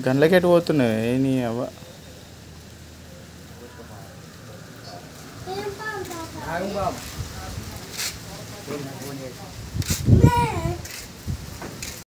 గండ్లకెటు పోతున్నావు ఏ నీ అవ్వ. బాబు?